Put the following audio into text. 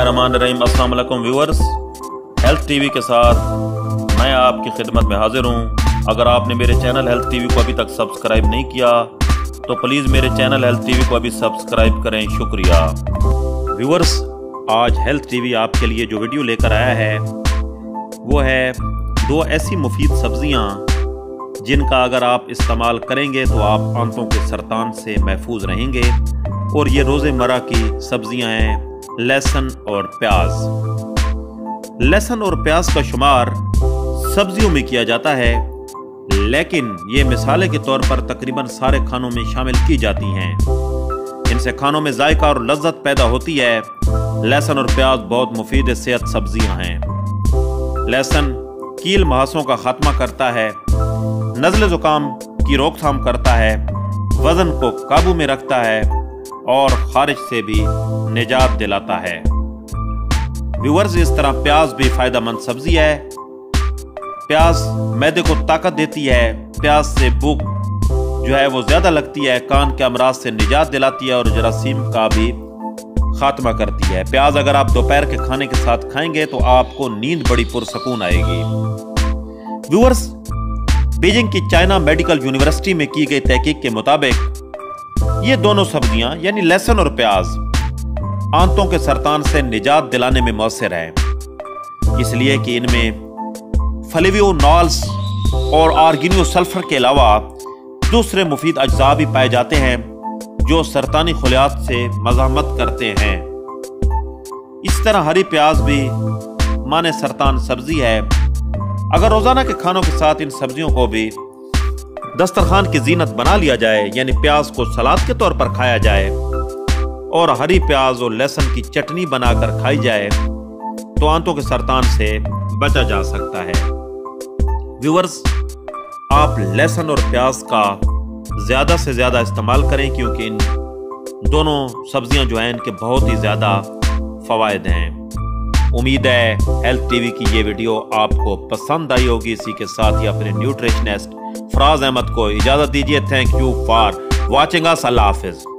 الرحیم السلام علیکم ویورز ہیلتھ ٹی وی کے ساتھ میں آپ کی خدمت میں حاضر ہوں. اگر آپ نے میرے چینل ہیلتھ ٹی وی کو ابھی تک سبسکرائب نہیں کیا، تو پلیز میرے چینل ہیلتھ ٹی وی کو ابھی سبسکرائب کریں. شکریہ. ویورز آج ہیلتھ ٹی وی آپ کے لیے جو ویڈیو لے کر آیا ہے، وہ ہے دو ایسی مفید سبزیاں جن کا اگر آپ استعمال کریں گے تو آپ آنتوں کے سرطان سے محفوظ رہیں گے اور یہ روز مرہ کی سبزیاں ہیں۔ لہسن اور پیاز۔ لہسن اور پیاز کا شمار سبزیوں میں کیا جاتا ہے، لیکن یہ مثالے کے طور پر تقریباً سارے کھانوں میں شامل کی جاتی ہیں۔ ان سے کھانوں میں ذائقہ اور لذت پیدا ہوتی ہے۔ لہسن اور پیاز بہت مفید صحت سبزیاں ہیں۔ لہسن کیل محاسوں کا خاتمہ کرتا ہے، نزل زکام کی روک تھام کرتا ہے، وزن کو قابو میں رکھتا ہے اور خارج سے بھی نجات دلاتا ہے۔ ویورز، اس طرح پیاز بھی فائدہ مند سبزی ہے۔ پیاز میدے کو طاقت دیتی ہے۔ پیاز سے بھوک جو ہے وہ زیادہ لگتی ہے۔ کان کے امراض سے نجات دلاتی ہے اور جراثیم کا بھی خاتمہ کرتی ہے۔ پیاز اگر آپ دوپہر کے کھانے کے ساتھ کھائیں گے تو آپ کو نیند بڑی پرسکون آئے گی۔ ویورز، بیجنگ کی چائنا میڈیکل یونیورسٹی میں کی گئی تحقیق کے مطابق یہ دونوں سبزیاں یعنی لہسن اور پیاز آنتوں کے سرطان سے نجات دلانے میں مؤثر ہے اس لیے کہ ان میں فلیویو نالز اور آرگینیو سلفر کے علاوہ دوسرے مفید اجزاء بھی پائے جاتے ہیں جو سرطانی خلیات سے مزاحمت کرتے ہیں۔ اس طرح ہری پیاز بھی مان سرطان سبزی ہے۔ اگر روزانہ کے کھانوں کے ساتھ ان سبزیوں کو بھی دسترخوان کی زینت بنا لیا جائے یعنی پیاز کو سلاد کے طور پر کھایا جائے اور ہری پیاز اور لہسن کی چٹنی بنا کر کھائی جائے تو آنتوں کے سرطان سے بچا جا سکتا ہے۔ ویورز، آپ لہسن اور پیاز کا زیادہ سے زیادہ استعمال کریں کیونکہ ان دونوں سبزیاں جو ہیں ان کے بہت ہی زیادہ فوائد ہیں۔ امید ہے ہیلتھ ٹی وی کی یہ ویڈیو آپ کو پسند آئی ہوگی۔ اسی کے ساتھ ہی اپنے نیوٹریشنسٹ فراز احمد کو اجازت دیجیے۔ تھینک یو فار واچنگ اللہ حافظ۔